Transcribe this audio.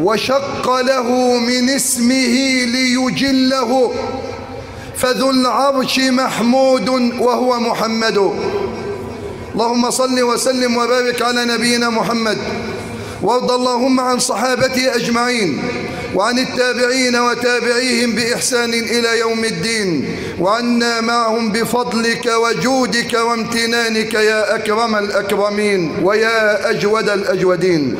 وشق له من اسمه ليجله. فذو العرش محمود وهو محمد. اللهم صل وسلم وبارك على نبينا محمد. وارض اللهم عن صحابته أجمعين وعن التابعين وتابعيهم بإحسان إلى يوم الدين وعنا معهم بفضلك وجودك وامتنانك يا أكرم الأكرمين ويا أجود الأجودين.